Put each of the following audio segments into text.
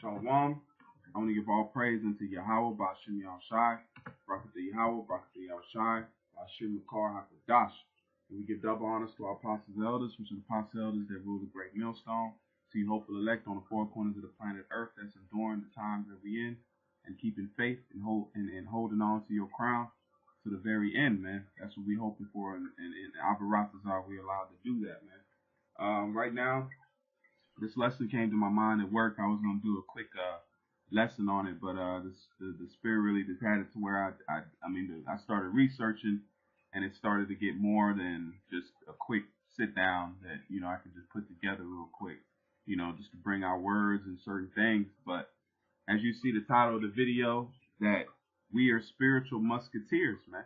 Shalom. I want to give all praise unto Yahweh, Bashim Yahushai, Barakatah Yahweh, Barakatah Yahushai, Bashim Makar HaKadash. And we give double honors to our apostles and elders, which are the apostles elders that rule the great millstone, to you hopeful elect on the four corners of the planet Earth that's enduring the times that we in and keeping faith and, hold, and, and holding on to your crown to the very end, man. That's what we're hoping for. And, and, and are we allowed to do that, man. Um, right now, this lesson came to my mind at work. I was going to do a quick uh, lesson on it, but uh, this, the, the spirit really just had it to where I, I, I mean, I started researching and it started to get more than just a quick sit down that, you know, I could just put together real quick, you know, just to bring out words and certain things. But as you see the title of the video, that we are spiritual musketeers, man.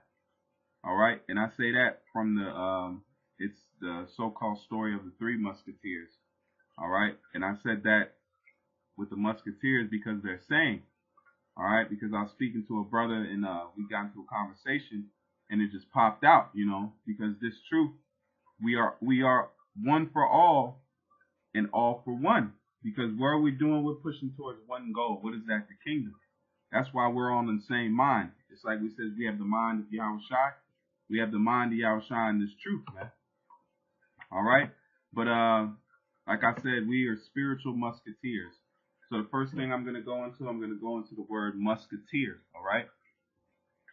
All right, and I say that from the um, it's the so-called story of the three musketeers. All right, and I said that with the musketeers because they're saying, all right, because I was speaking to a brother and uh, we got into a conversation and it just popped out, you know, because this truth, we are we are one for all and all for one. Because what are we doing? We're pushing towards one goal. What is that? The kingdom. That's why we're on the same mind. It's like we says we have the mind of Yahweh Shai. We have the mind of Yahweh Shai in this truth, man. All right? But uh, like I said, we are spiritual musketeers. So the first thing I'm going to go into, I'm going to go into the word musketeer, all right?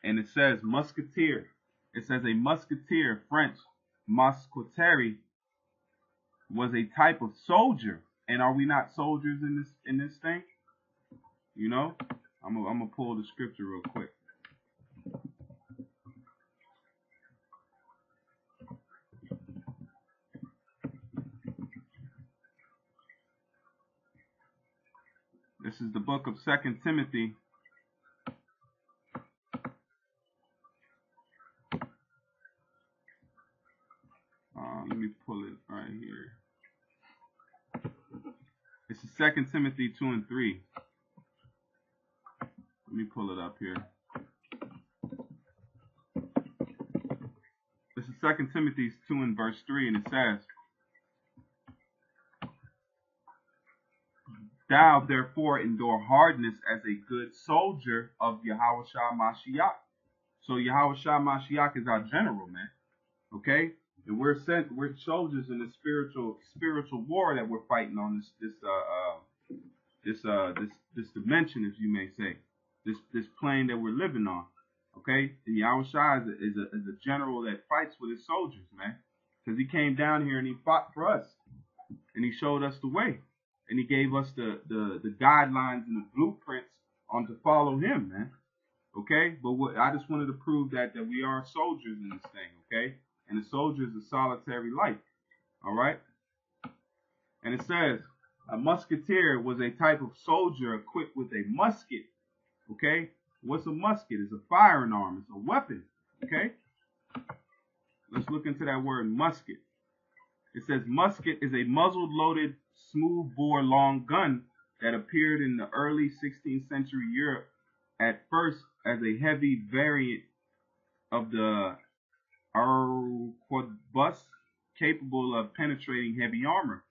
And it says musketeer. It says a musketeer, French, mousquetaire, was a type of soldier and are we not soldiers in this in this thing? You know, I'm I'm gonna pull the scripture real quick. This is the book of Second Timothy. Uh, let me pull it right here. It's Second Timothy 2 and 3. Let me pull it up here. This is Second Timothy 2 and verse 3, and it says, Thou therefore endure hardness as a good soldier of Yahweh Shah Mashiach. So Yahweh Shah Mashiach is our general, man. Okay? And we're sent, we're soldiers in the spiritual spiritual war that we're fighting on this this uh, uh this uh this this dimension, if you may say, this this plane that we're living on. Okay, and Yahweh Shai is a, is a is a general that fights with his soldiers, man, because he came down here and he fought for us, and he showed us the way, and he gave us the the the guidelines and the blueprints on to follow him, man. Okay, but what I just wanted to prove that that we are soldiers in this thing. Okay and a soldier is a solitary life. All right? And it says, a musketeer was a type of soldier equipped with a musket. Okay? What's a musket? It's a firing arm. It's a weapon. Okay? Let's look into that word musket. It says musket is a muzzle loaded smooth bore long gun that appeared in the early 16th century Europe at first as a heavy variant of the arquebus capable of penetrating heavy armor.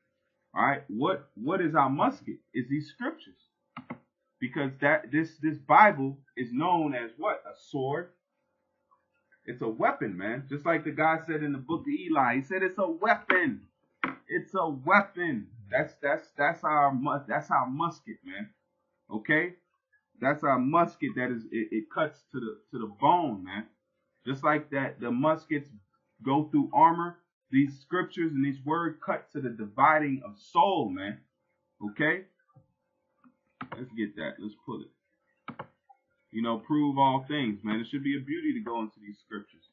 All right, what what is our musket? Is these scriptures? Because that this this Bible is known as what? A sword. It's a weapon, man. Just like the guy said in the book of Eli, he said it's a weapon. It's a weapon. That's that's that's our that's our musket, man. Okay, that's our musket. That is it, it cuts to the to the bone, man. Just like that, the muskets go through armor. These scriptures and these words cut to the dividing of soul, man. Okay? Let's get that. Let's put it. You know, prove all things, man. It should be a beauty to go into these scriptures.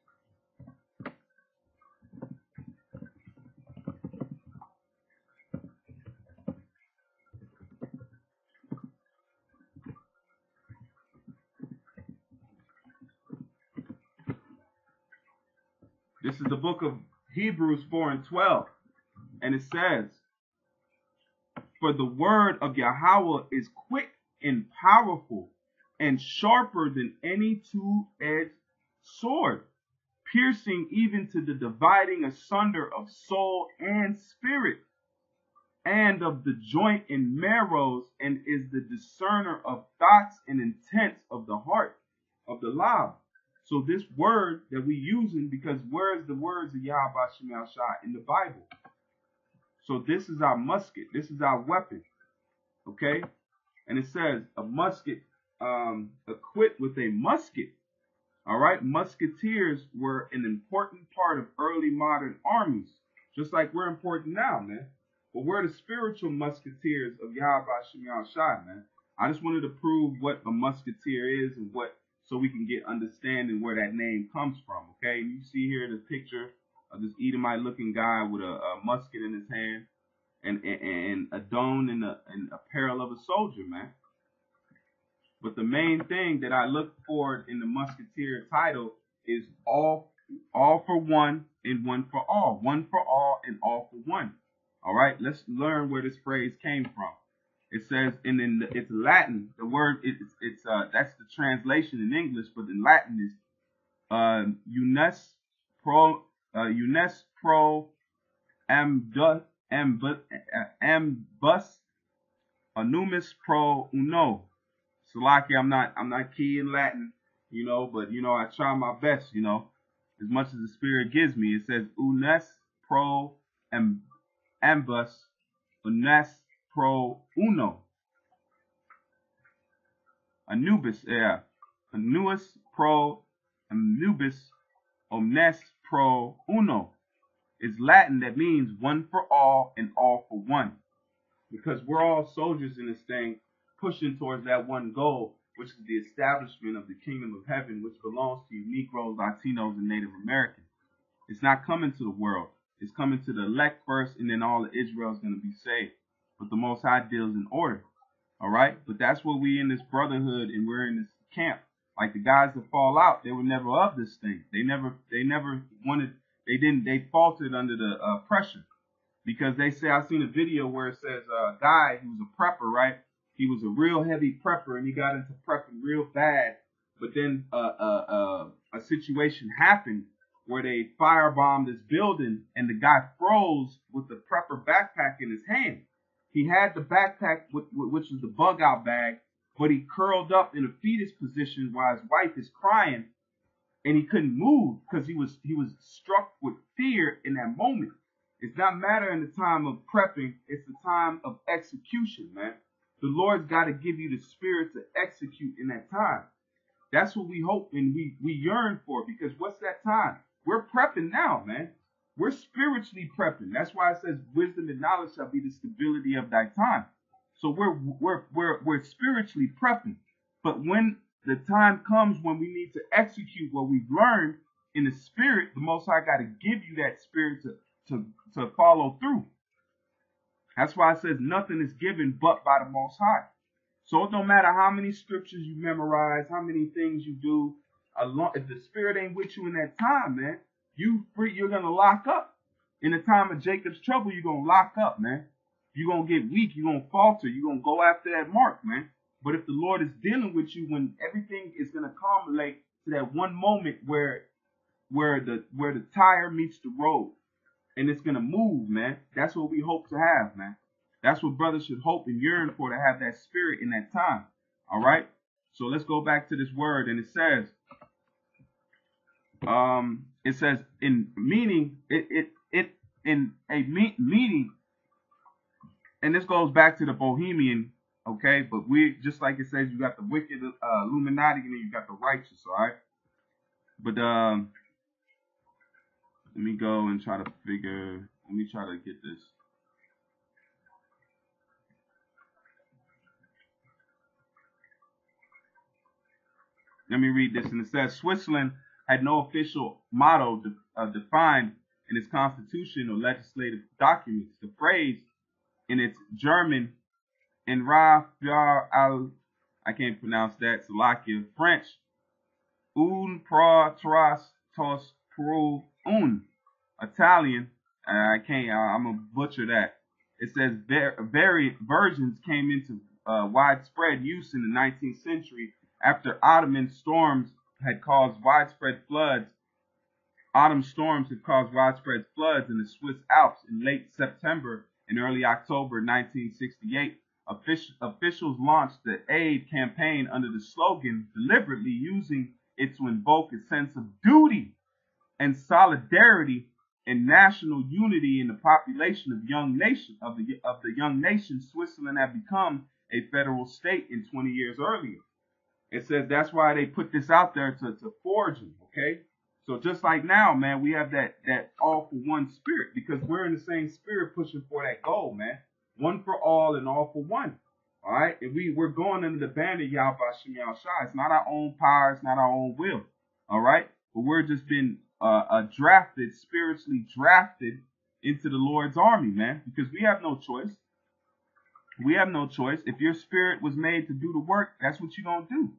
This is the book of Hebrews 4 and 12. And it says, For the word of Yahweh is quick and powerful and sharper than any two edged sword, piercing even to the dividing asunder of soul and spirit, and of the joint and marrows, and is the discerner of thoughts and intents of the heart of the law. So this word that we using, because where is the words of Yahweh Shemal Shah in the Bible? So this is our musket. This is our weapon. Okay? And it says a musket um, equipped with a musket. All right? Musketeers were an important part of early modern armies, just like we're important now, man. But we're the spiritual musketeers of Yahweh Shem Shai, man. I just wanted to prove what a musketeer is and what so we can get understanding where that name comes from. Okay, you see here the picture of this Edomite looking guy with a, a musket in his hand and, and, and a dome and a, and apparel of a soldier, man. But the main thing that I look for in the musketeer title is all all for one and one for all. One for all and all for one. All right, let's learn where this phrase came from. It says, and in the, it's Latin. The word it's it's uh that's the translation in English, but in Latin is uh unes pro uh unes pro ambus ambus anumis pro uno. So Salaki, I'm not I'm not key in Latin, you know, but you know I try my best, you know, as much as the Spirit gives me. It says unes pro ambus unes pro uno. Anubis, yeah. Anubis pro Anubis omnes pro uno is Latin that means one for all and all for one. Because we're all soldiers in this thing, pushing towards that one goal, which is the establishment of the kingdom of heaven, which belongs to you Negroes, Latinos, and Native Americans. It's not coming to the world. It's coming to the elect first, and then all of Israel is going to be saved but the Most High deals in order. All right, but that's what we in this brotherhood and we're in this camp. Like the guys that fall out, they were never of this thing. They never, they never wanted. They didn't. They faltered under the uh, pressure because they say I seen a video where it says a guy who was a prepper, right? He was a real heavy prepper and he got into prepping real bad. But then uh, uh, uh, a situation happened where they firebombed this building and the guy froze with the prepper backpack in his hand. He had the backpack, which is the bug out bag, but he curled up in a fetus position while his wife is crying, and he couldn't move because he was he was struck with fear in that moment. It's not matter in the time of prepping; it's the time of execution, man. The Lord's got to give you the spirit to execute in that time. That's what we hope and we we yearn for because what's that time? We're prepping now, man. We're spiritually prepping. That's why it says wisdom and knowledge shall be the stability of thy time. So we're we're we're we're spiritually prepping. But when the time comes when we need to execute what we've learned in the spirit, the most high got to give you that spirit to to to follow through. That's why it says nothing is given but by the most high. So it don't matter how many scriptures you memorize, how many things you do, if the spirit ain't with you in that time, man, you free, you're gonna lock up. In the time of Jacob's trouble, you're gonna lock up, man. You're gonna get weak, you're gonna falter, you're gonna go after that mark, man. But if the Lord is dealing with you when everything is gonna culminate to that one moment where where the where the tire meets the road and it's gonna move, man. That's what we hope to have, man. That's what brothers should hope and yearn for to have that spirit in that time. All right. So let's go back to this word, and it says, um, it says in meaning it it it in a me- meeting, and this goes back to the Bohemian, okay? But we just like it says, you got the wicked uh, Illuminati, and then you got the righteous, all right? But um, let me go and try to figure. Let me try to get this. Let me read this, and it says Switzerland had no official motto de, uh, defined in its constitution or legislative documents. The phrase in its German in Ra al I can't pronounce that, Slovakia, French, un pro tras tos pro un, Italian, I can't, I'm gonna butcher that. It says variant versions came into uh, widespread use in the 19th century after Ottoman storms had caused widespread floods. Autumn storms had caused widespread floods in the Swiss Alps in late September and early October 1968, officials launched the aid campaign under the slogan, deliberately using it to invoke a sense of duty and solidarity and national unity in the population of young nation of the of the young nation Switzerland had become a federal state in 20 years earlier. It says that's why they put this out there to, to forge them, okay? So just like now, man, we have that that all for one spirit because we're in the same spirit pushing for that goal, man. One for all and all for one. All right, and we we're going under the banner Yahweh Shem Shai. It's not our own power, it's not our own will. All right, but we're just being uh, uh, drafted, spiritually drafted into the Lord's army, man, because we have no choice. We have no choice. If your spirit was made to do the work, that's what you're gonna do.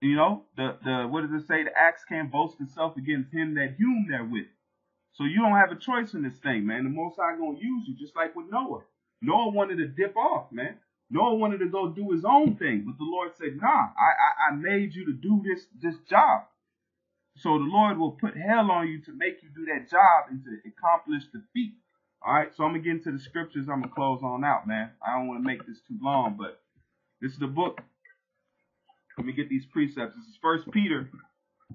You know, the the what does it say? The axe can't boast itself against him that hewn therewith. So you don't have a choice in this thing, man. The Most High gonna use you, just like with Noah. Noah wanted to dip off, man. Noah wanted to go do his own thing, but the Lord said, "Nah, I I, I made you to do this this job. So the Lord will put hell on you to make you do that job and to accomplish the feat. All right, so I'm gonna get into the scriptures. I'm gonna close on out, man. I don't want to make this too long, but this is the book. Let me get these precepts. This is First Peter,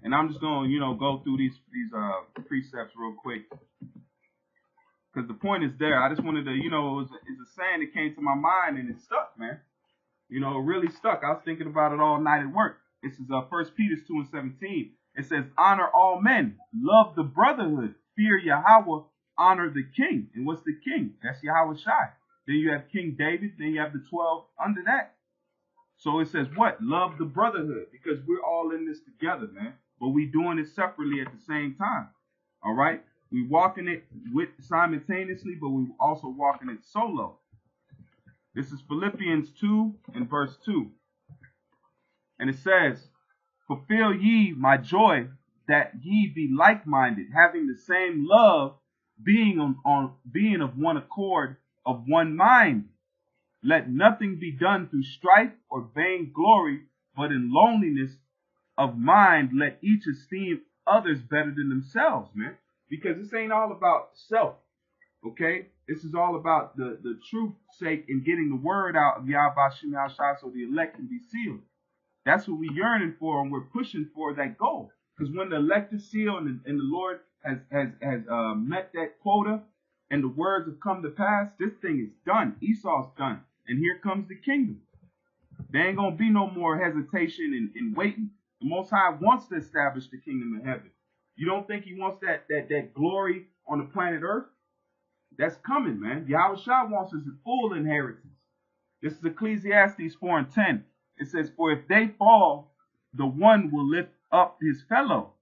and I'm just gonna, you know, go through these these uh precepts real quick because the point is there. I just wanted to, you know, it's a saying that came to my mind and it stuck, man. You know, it really stuck. I was thinking about it all night at work. This is uh First Peter two and seventeen. It says, honor all men, love the brotherhood, fear Yahweh, honor the king. And what's the king? That's Yahweh Shai. Then you have King David, then you have the 12 under that. So it says what? Love the brotherhood because we're all in this together, man. But we doing it separately at the same time. All right? We walking it with simultaneously, but we also walking it solo. This is Philippians 2 and verse 2. And it says, Fulfill ye my joy, that ye be like-minded, having the same love, being on, on being of one accord, of one mind. Let nothing be done through strife or vain glory, but in loneliness of mind, let each esteem others better than themselves, man. Because this ain't all about self. Okay? This is all about the, the truth sake and getting the word out of Yahweh Shem Shai so the elect can be sealed. That's what we're yearning for, and we're pushing for that goal. Because when the elected seal and the, and the Lord has has has uh, met that quota, and the words have come to pass, this thing is done. Esau's done, and here comes the kingdom. There ain't gonna be no more hesitation and, and waiting. The Most High wants to establish the kingdom of heaven. You don't think He wants that that that glory on the planet Earth? That's coming, man. Yahweh Shah wants his full inheritance. This is Ecclesiastes 4 and 10. It says, For if they fall, the one will lift up his fellow.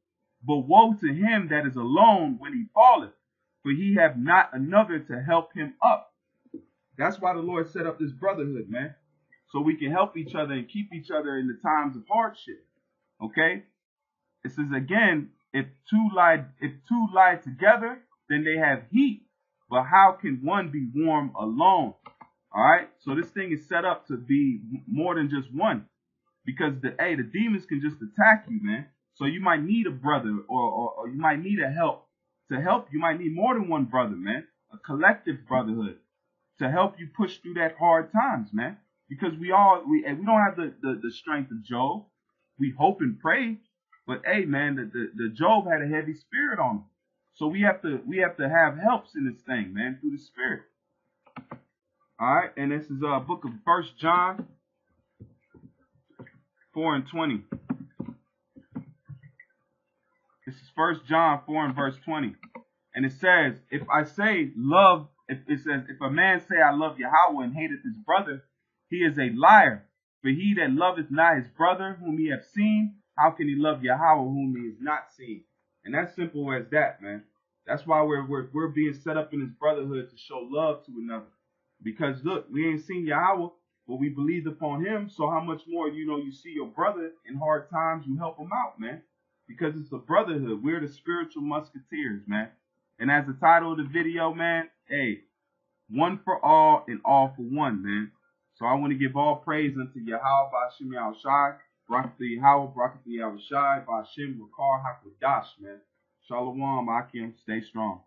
But woe to him that is alone when he falleth, for he have not another to help him up. That's why the Lord set up this brotherhood, man. So we can help each other and keep each other in the times of hardship. Okay? It says again, if two lie if two lie together, then they have heat. But how can one be warm alone? All right. So this thing is set up to be more than just one, because the hey, the demons can just attack you, man. So you might need a brother, or, or, or you might need a help to help. You might need more than one brother, man. A collective brotherhood to help you push through that hard times, man. Because we all we we don't have the the, the strength of Job. We hope and pray, but hey, man, the, the the Job had a heavy spirit on him. So we have to we have to have helps in this thing, man, through the spirit. All right, and this is a uh, book of First John, four and twenty. This is First John four and verse twenty, and it says, "If I say love, if it says, if a man say I love Yahweh and hateth his brother, he is a liar. For he that loveth not his brother whom he hath seen, how can he love Yahweh whom he has not seen?" And that's simple as that, man. That's why we're we're we're being set up in this brotherhood to show love to another. Because look, we ain't seen Yahweh, but we believed upon him. So how much more, you know, you see your brother in hard times, you help him out, man. Because it's a brotherhood. We're the spiritual musketeers, man. And as the title of the video, man, hey, one for all and all for one, man. So I want to give all praise unto Yahweh Bashim Shai, Barak Yahweh, Barak Yahweh Shai, Bashim Rakar Hakodash, man. Shalom, Akim, stay strong.